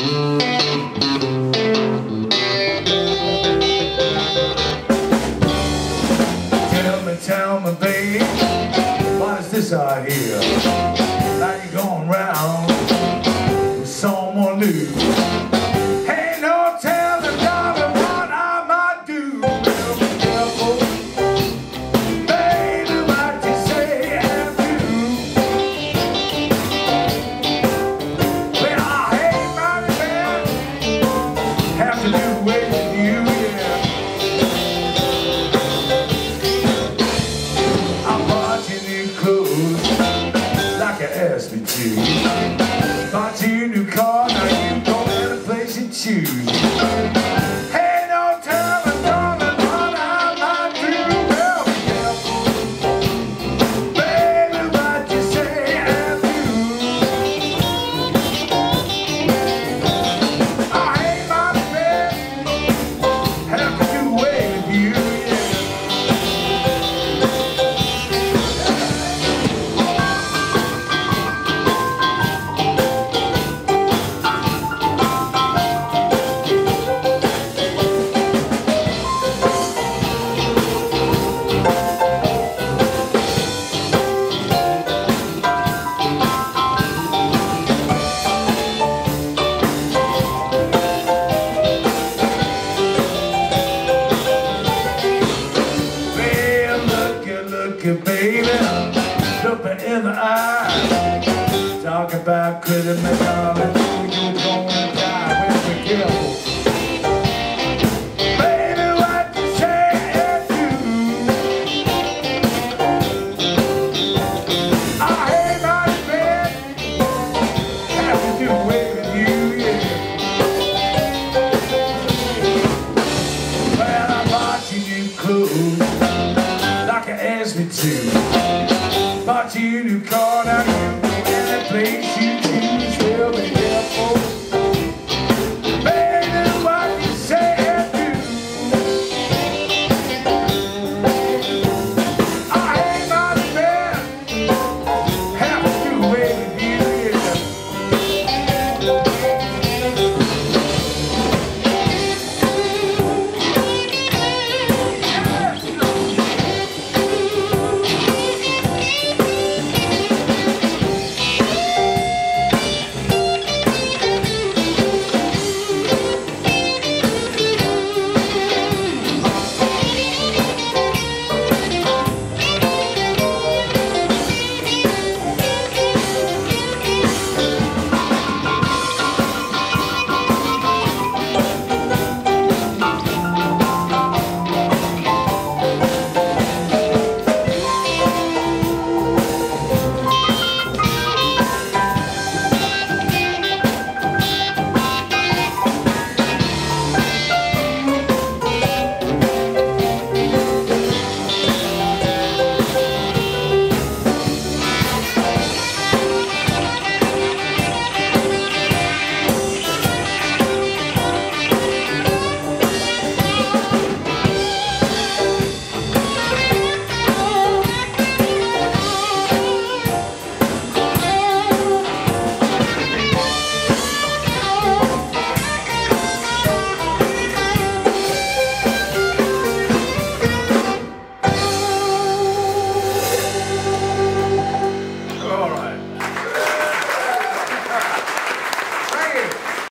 Tell me, tell me, babe, what is this I hear? Now you're going round with someone new. two. look baby, looking in the eye, talking about could it make dares me to. But you new card out, you place you.